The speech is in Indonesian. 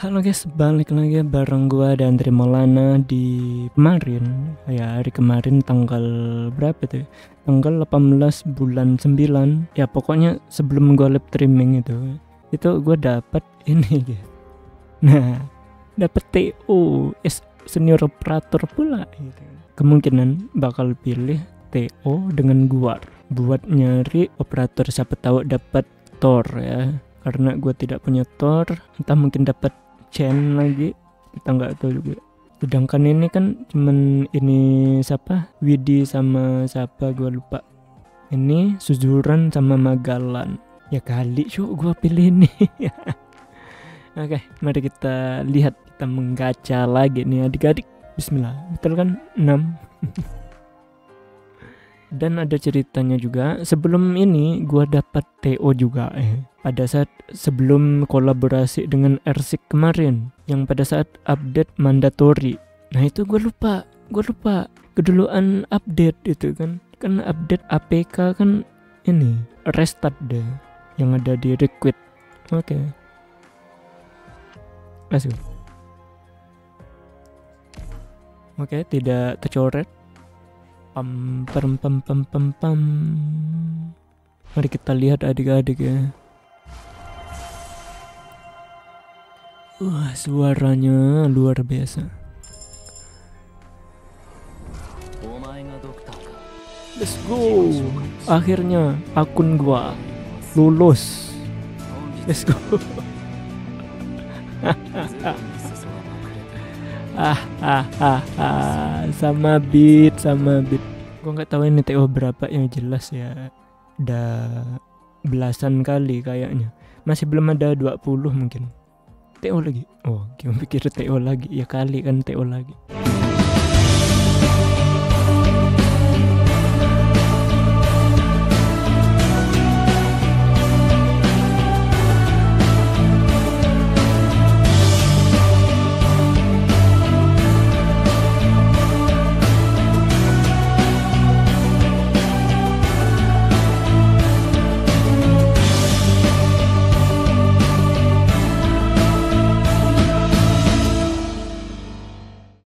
Halo guys, balik lagi bareng gua dan Andri Maulana di kemarin ya hari kemarin tanggal berapa tuh? Tanggal 18 bulan 9 ya pokoknya sebelum gua live streaming itu itu gua dapat ini gitu. Nah, dapat TO senior operator pula gitu. Kemungkinan bakal pilih TO dengan gua buat nyari operator siapa tahu dapat Tor ya karena gue tidak punya Tor entah mungkin dapat chain lagi. Kita nggak tahu juga. Sedangkan ini kan cuman ini siapa? Widi sama siapa? Gue lupa. Ini Suzuran sama Magalan. Ya kali cu gue pilih ini. Oke mari kita lihat. Kita menggacha lagi nih adik-adik. Bismillah. Betul kan? 6 dan ada ceritanya juga. Sebelum ini gua dapat TO juga eh pada saat sebelum kolaborasi dengan Ersik kemarin yang pada saat update mandatory. Nah itu gue lupa gue lupa keduluan update itu kan. Kan update APK kan ini restart deh yang ada di requit. Oke. Okay. masuk oke okay, tidak tercoret. Pam pam pam pam pam pam. Mari kita lihat adik-adik ya wah suaranya luar biasa. Let's go. Akhirnya akun gua lulus. Let's go. Ah ah ah ah. Sama beat sama beat. Gue nggak tahu ini TO berapa yang jelas ya. Udah belasan kali kayaknya. Masih belum ada 20 mungkin TO lagi. Oh gue pikir TO lagi? Ya kali kan TO lagi